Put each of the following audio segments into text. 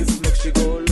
If make she go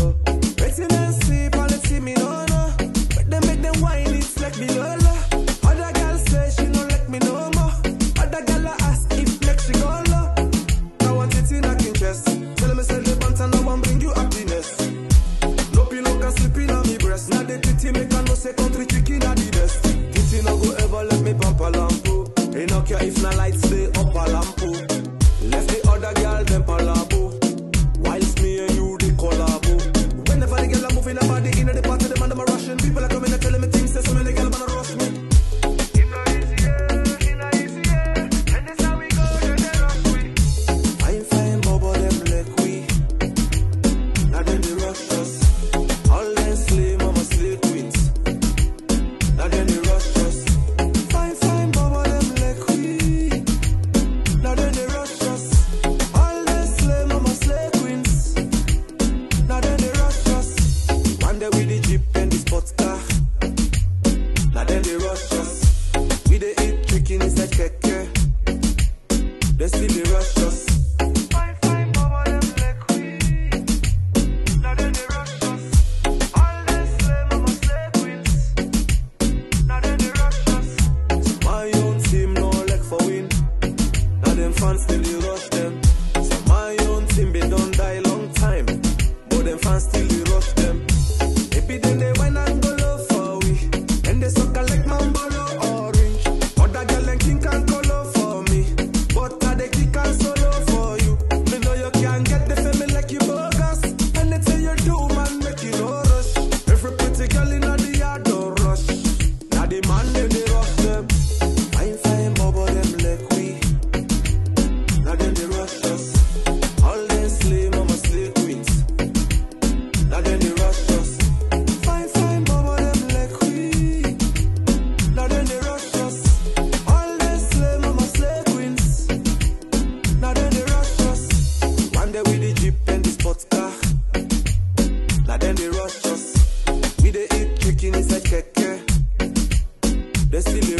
Kekini se keke. Desili